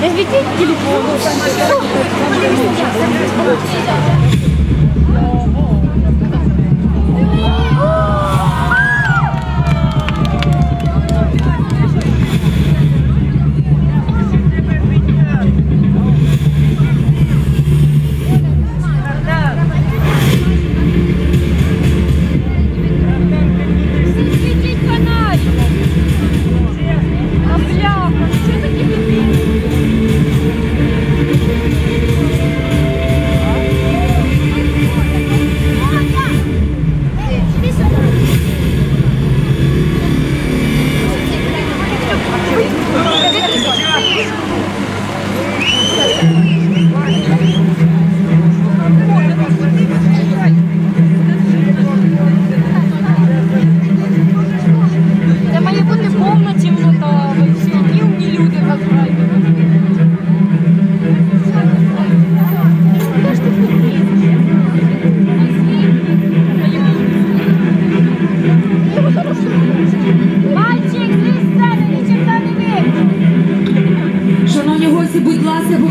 Не звітіть телефон.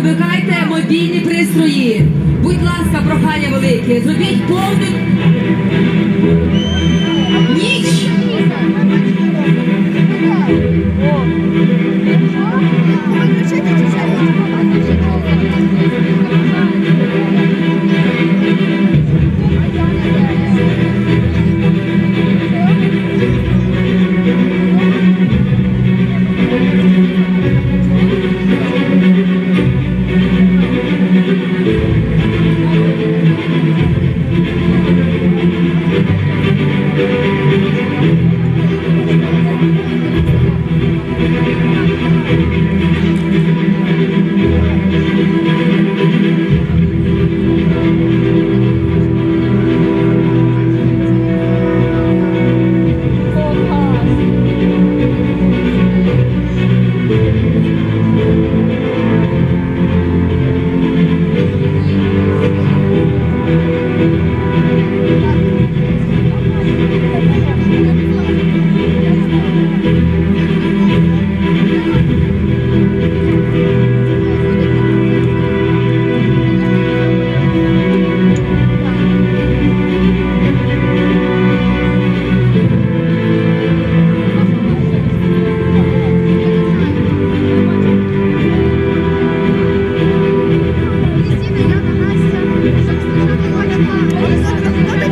Будь мобільні пристрої. Будь ласка, прохання велике. Зробіть повну Música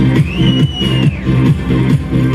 Thank you.